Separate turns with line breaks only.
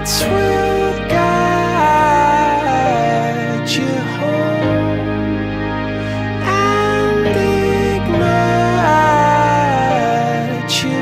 lights will guide you home and ignite you.